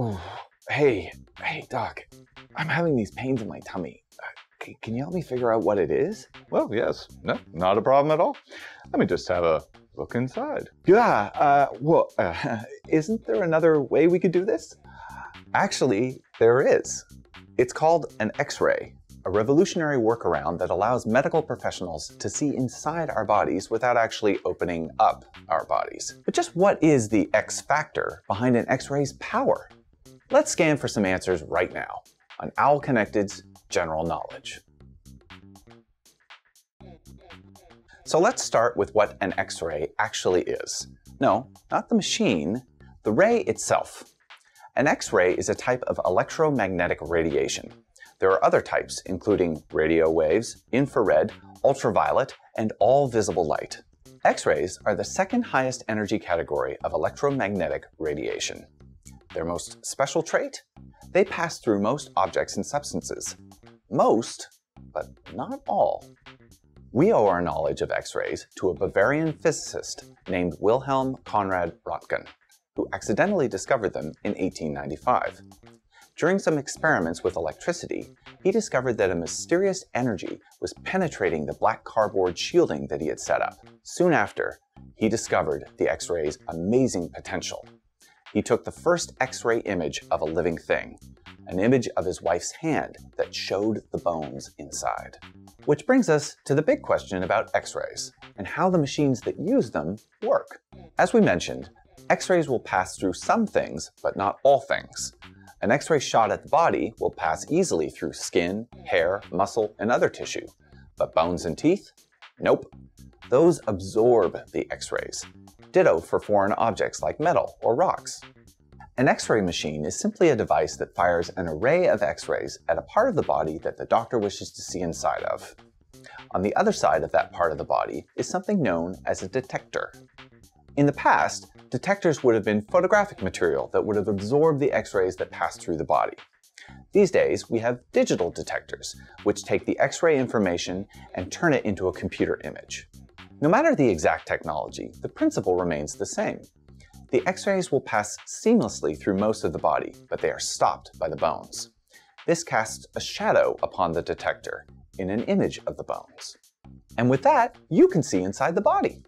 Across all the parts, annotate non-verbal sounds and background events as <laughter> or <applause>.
Oh, hey, hey, doc. I'm having these pains in my tummy. Uh, can you help me figure out what it is? Well, yes. No, not a problem at all. Let me just have a look inside. Yeah, uh, well, uh, <laughs> isn't there another way we could do this? Actually, there is. It's called an X-ray, a revolutionary workaround that allows medical professionals to see inside our bodies without actually opening up our bodies. But just what is the X factor behind an X-ray's power? Let's scan for some answers right now on Owl Connected's General Knowledge. So let's start with what an X-ray actually is. No, not the machine, the ray itself. An X-ray is a type of electromagnetic radiation. There are other types, including radio waves, infrared, ultraviolet, and all visible light. X-rays are the second highest energy category of electromagnetic radiation. Their most special trait? They pass through most objects and substances. Most, but not all. We owe our knowledge of X-rays to a Bavarian physicist named Wilhelm Conrad Röntgen, who accidentally discovered them in 1895. During some experiments with electricity, he discovered that a mysterious energy was penetrating the black cardboard shielding that he had set up. Soon after, he discovered the X-ray's amazing potential. He took the first X-ray image of a living thing, an image of his wife's hand that showed the bones inside. Which brings us to the big question about X-rays and how the machines that use them work. As we mentioned, X-rays will pass through some things, but not all things. An X-ray shot at the body will pass easily through skin, hair, muscle, and other tissue. But bones and teeth? Nope. Those absorb the X-rays. Ditto for foreign objects like metal or rocks. An X-ray machine is simply a device that fires an array of X-rays at a part of the body that the doctor wishes to see inside of. On the other side of that part of the body is something known as a detector. In the past, detectors would have been photographic material that would have absorbed the X-rays that passed through the body. These days, we have digital detectors, which take the X-ray information and turn it into a computer image. No matter the exact technology, the principle remains the same. The X-rays will pass seamlessly through most of the body, but they are stopped by the bones. This casts a shadow upon the detector in an image of the bones. And with that, you can see inside the body.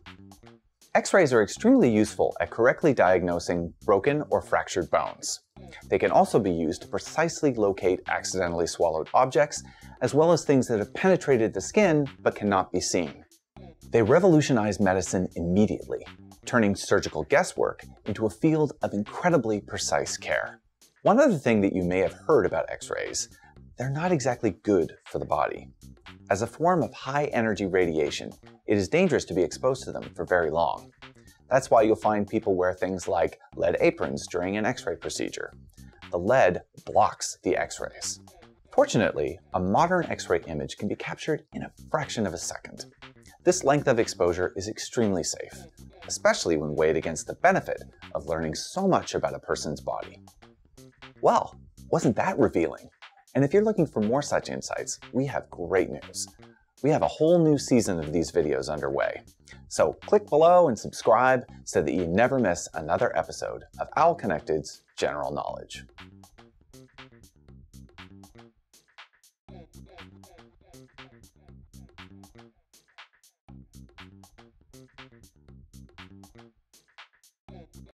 X-rays are extremely useful at correctly diagnosing broken or fractured bones. They can also be used to precisely locate accidentally swallowed objects, as well as things that have penetrated the skin but cannot be seen. They revolutionized medicine immediately, turning surgical guesswork into a field of incredibly precise care. One other thing that you may have heard about X-rays, they're not exactly good for the body. As a form of high energy radiation, it is dangerous to be exposed to them for very long. That's why you'll find people wear things like lead aprons during an X-ray procedure. The lead blocks the X-rays. Fortunately, a modern X-ray image can be captured in a fraction of a second. This length of exposure is extremely safe, especially when weighed against the benefit of learning so much about a person's body. Well, wasn't that revealing? And if you're looking for more such insights, we have great news. We have a whole new season of these videos underway. So click below and subscribe so that you never miss another episode of Owl Connected's General Knowledge.